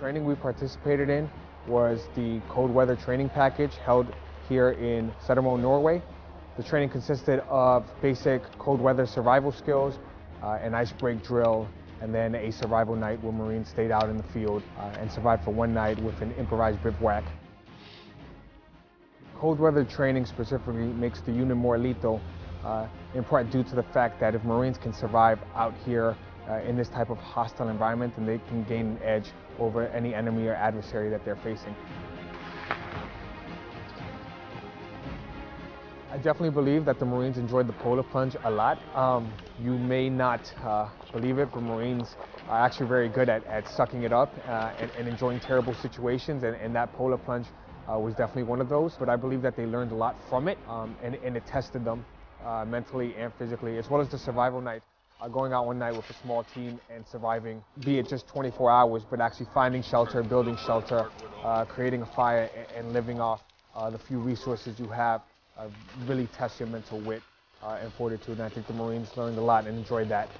training we participated in was the cold weather training package held here in Setermoen, Norway. The training consisted of basic cold weather survival skills, uh, an ice break drill, and then a survival night where Marines stayed out in the field uh, and survived for one night with an improvised bivouac. Cold weather training specifically makes the unit more lethal, uh, in part due to the fact that if Marines can survive out here in this type of hostile environment, and they can gain an edge over any enemy or adversary that they're facing. I definitely believe that the Marines enjoyed the polar plunge a lot. Um, you may not uh, believe it, but Marines are actually very good at, at sucking it up uh, and, and, enjoying terrible situations, and, and that polar plunge uh, was definitely one of those. But I believe that they learned a lot from it, um, and, and, it tested them uh, mentally and physically, as well as the survival night. Uh, going out one night with a small team and surviving, be it just 24 hours, but actually finding shelter, building shelter, uh, creating a fire, and, and living off the few resources you have uh, really test your mental wit uh, and fortitude. And I think the Marines learned a lot and enjoyed that.